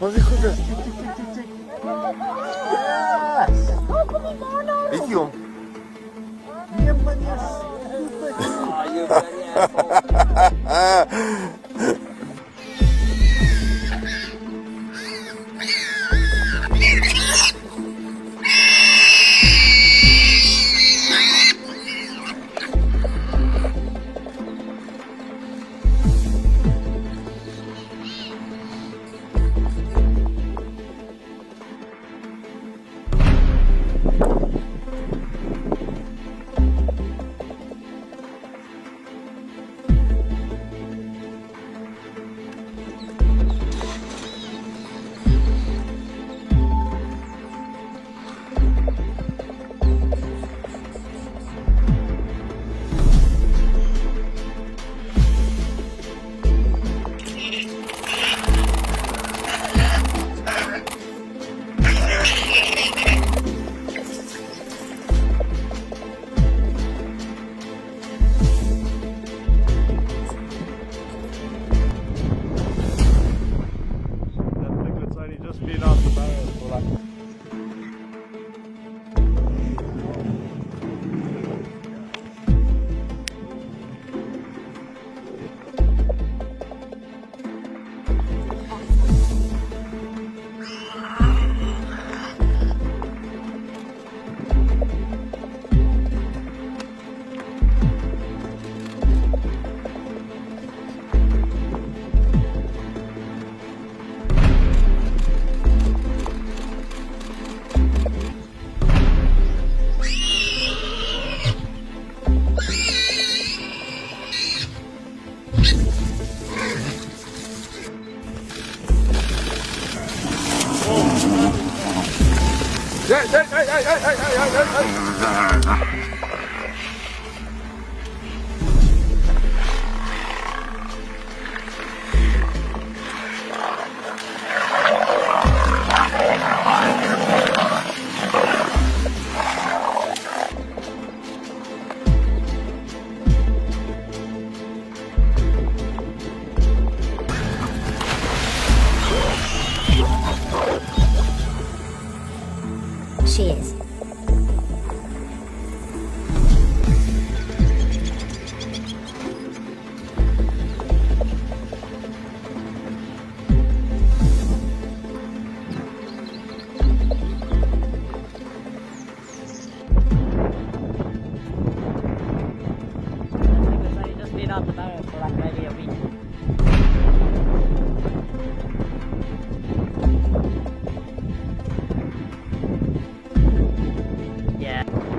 Chodź, chodź. Idź ją. Nie 哎哎哎哎哎哎哎哎哎哎。哎哎 Yeah.